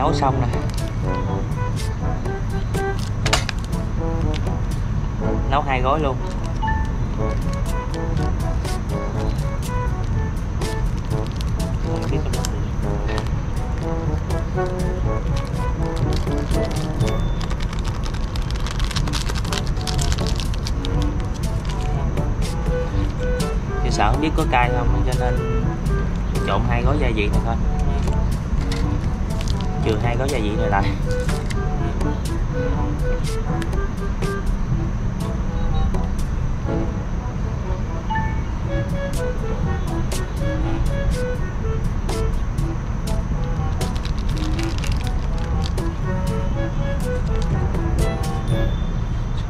nấu xong nè. Nấu hai gói luôn. Không biết có được thì sợ không biết có cay không, cho nên trộn hai gói gia vị này thôi trừ hai gói gia vị này lại.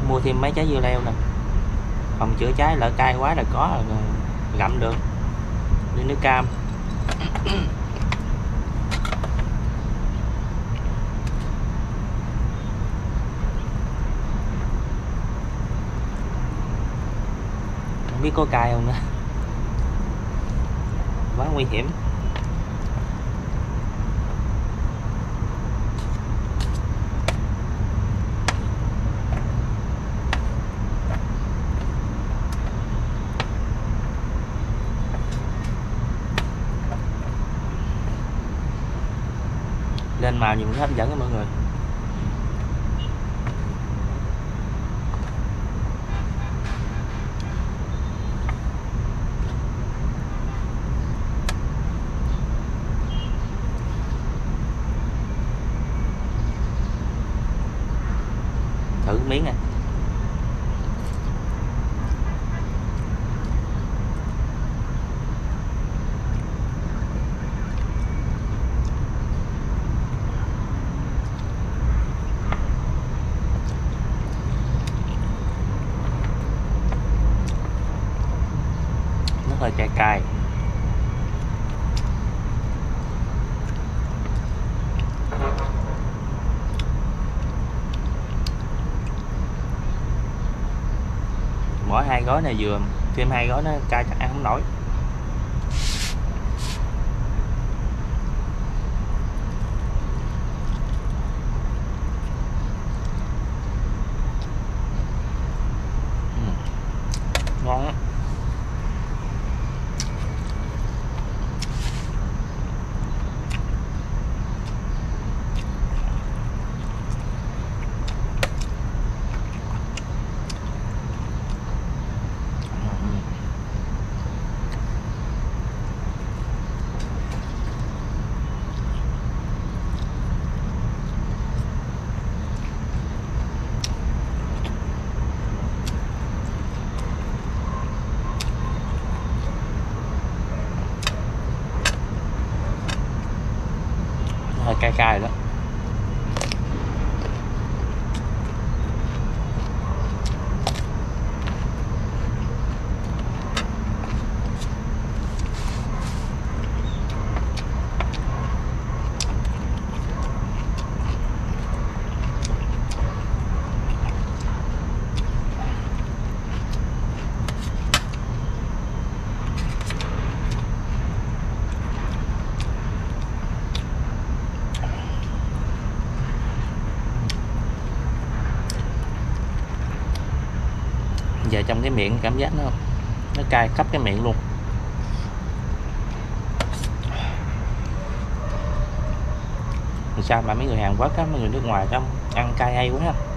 Mua thêm mấy trái dưa leo nè. Phòng chữa cháy lỡ cay quá là có, là gặm được. Đi nước cam. Không biết có cay không nữa. Quá nguy hiểm. Lên màu nhìn hấp dẫn á mọi người. Thử miếng nè nó hơi cay cay mỗi hai gói này vừa, thêm hai gói nó cay chắc ăn không nổi ừ. ngon á. Cay cay đó. Vào trong cái miệng cảm giác nó nó cay khắp cái miệng luôn. Vì sao mà mấy người Hàn Quốc á, mấy người nước ngoài không ăn cay hay quá. ha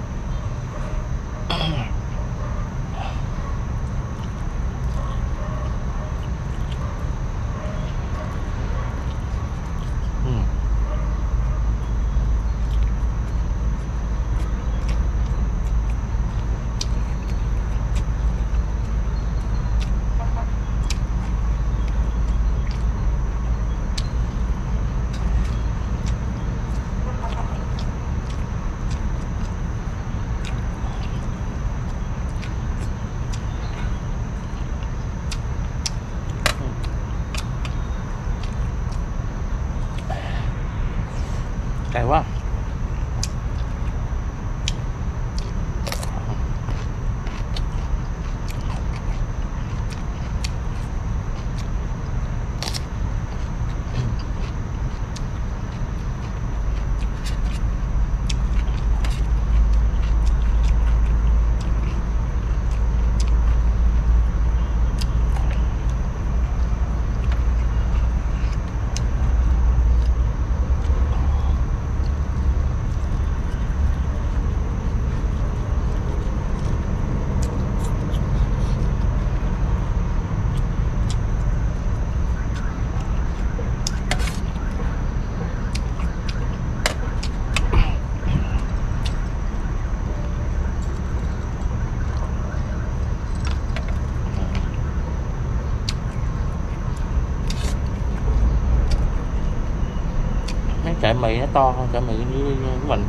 mì nó to hơn sợi mì như, của mình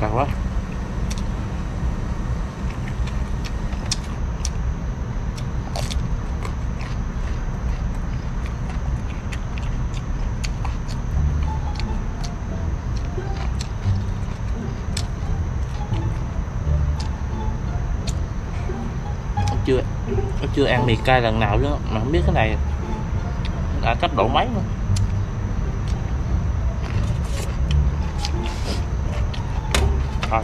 căng quá chưa chưa ăn mì cay lần nào nữa mà không biết cái này đã cấp độ mấy nữa thôi.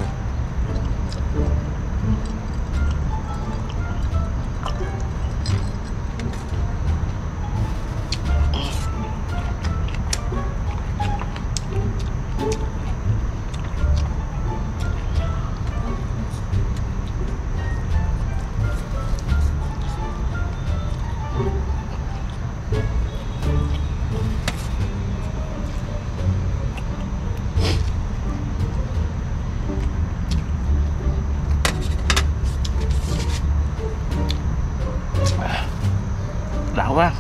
Quá.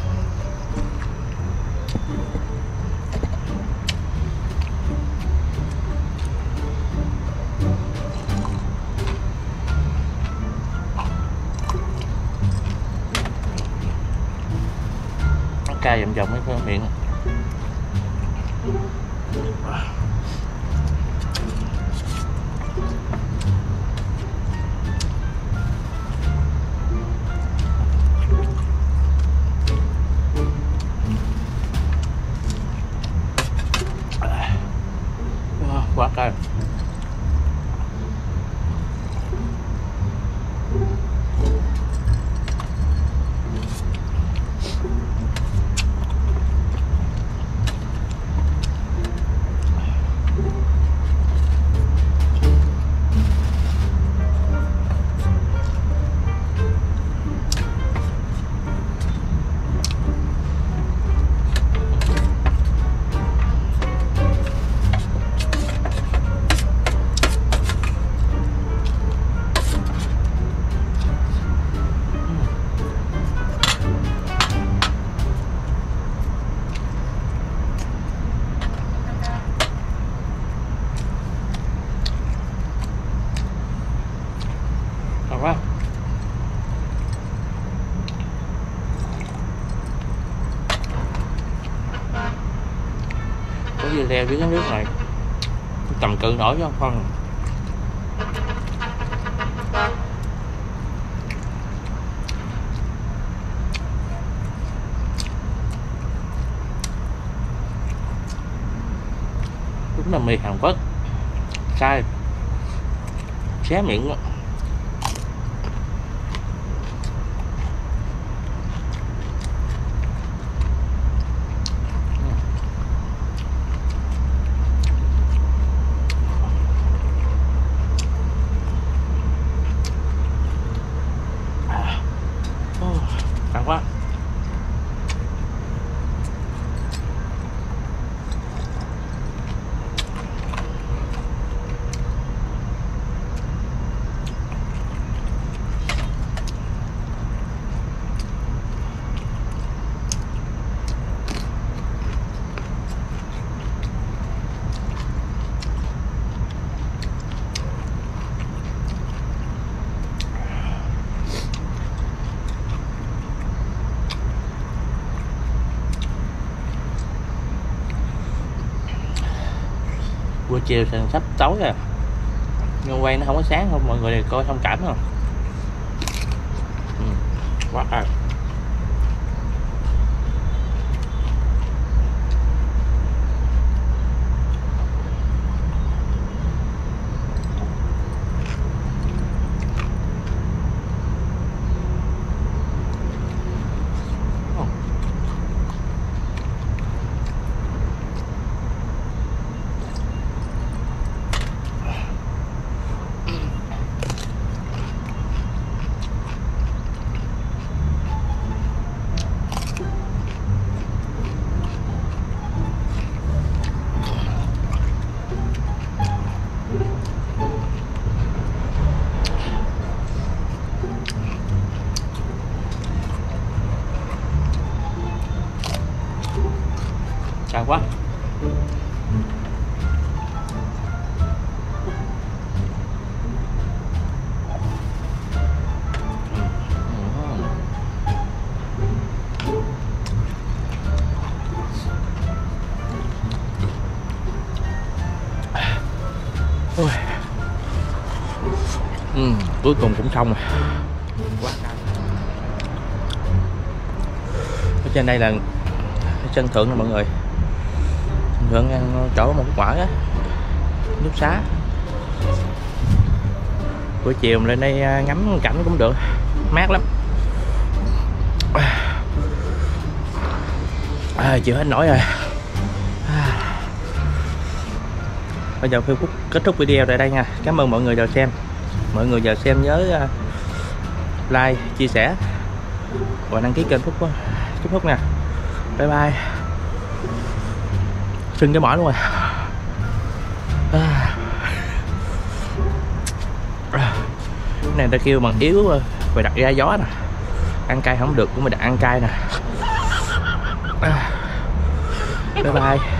Cay vòng vòng mấy cái miệng. Có leo dưới cái nước này. Tầm cự nổi chứ không đúng là mì Hàn Quốc. Sai. Xé miệng quá. Ồ, căng quá buổi chiều thì sắp tối rồi nhưng quay nó không có sáng không mọi người coi thông cảm không ừ. quá à. Cuối cùng cũng xong rồi.Ở trên đây là cái sân thượng nè mọi người. Sân thượng ăn chỗ một quả á nước xá. Buổi chiều mình lên đây à, ngắm cảnh cũng được. Mát lắm. À, chịu hết nổi rồi. À. bây giờ Facebook kết thúc video tại đây nha. Cảm ơn mọi người đã xem mọi người vào xem nhớ à, like, chia sẻ và đăng ký kênh phúc quá chúc phúc nè. Bye bye. Sưng cái mỏi luôn rồi. À. à. Cái này ta kêu bằng yếu rồi phải đặt ra gió nè. Ăn cay không được, cũng phải đặt ăn cay nè. À. bye bye.